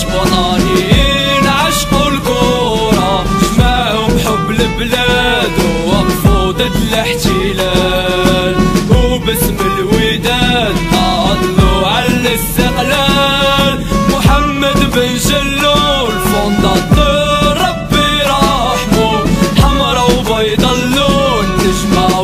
جبنانيين عشق الكورة جمعهم حب البلاد ووقفوا ضد الاحتلال. وباسم الوداد عضلوا على الاستقلال محمد بن جلول فونداتور ربي رحمه. حمرا وبيض اللون نجمة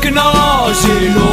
que nós e.